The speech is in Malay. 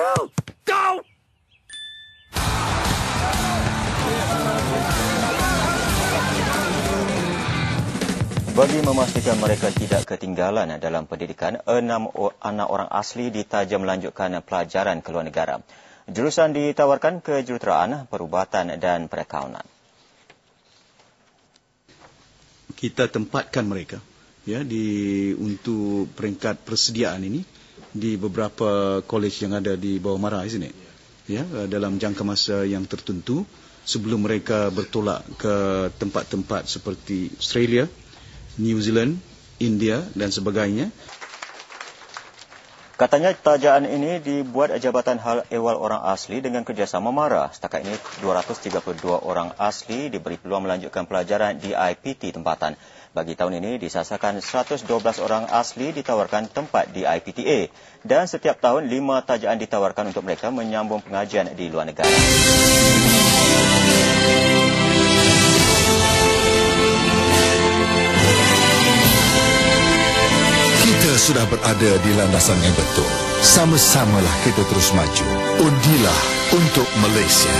Rendell! Go! Bagi memastikan mereka tidak ketinggalan dalam pendidikan, enam anak orang asli ditaja melanjutkan pelajaran ke luar negara. Jurusan ditawarkan kejuruteraan, perubatan dan perakaunan. Kita tempatkan mereka ya di untuk peringkat persediaan ini di beberapa kolej yang ada di bawah Mara di sini. Ya, dalam jangka masa yang tertentu sebelum mereka bertolak ke tempat-tempat seperti Australia, New Zealand, India dan sebagainya. Katanya tajaan ini dibuat Jabatan Hal Ehwal Orang Asli dengan kerjasama MARA. Setakat ini 232 orang asli diberi peluang melanjutkan pelajaran di IPT tempatan. Bagi tahun ini disasarkan 112 orang asli ditawarkan tempat di IPTA dan setiap tahun lima tajaan ditawarkan untuk mereka menyambung pengajian di luar negara. Sudah berada di landasan yang betul. Sama-samalah kita terus maju. Undilah untuk Malaysia.